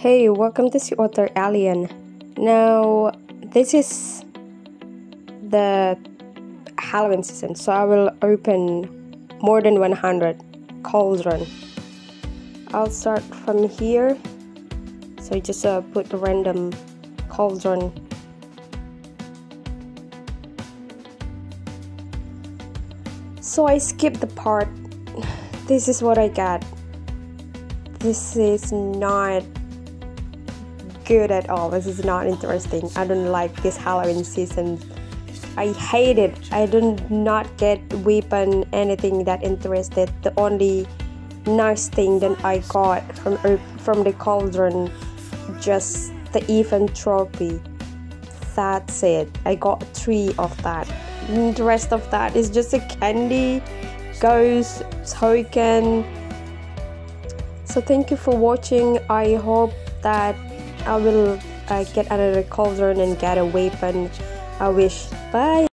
Hey, welcome to Sea Otter Alien. Now, this is the Halloween season, so I will open more than 100 cauldron. I'll start from here. So just uh, put a random cauldron. So I skipped the part. This is what I got. This is not good at all. This is not interesting. I don't like this Halloween season. I hate it. I do not get weapon anything that interested. The only nice thing that I got from er, from the cauldron just the event trophy. That's it. I got three of that. And the rest of that is just a candy, ghost, token. So thank you for watching. I hope that I will uh, get another cauldron and get a weapon. I wish. Bye.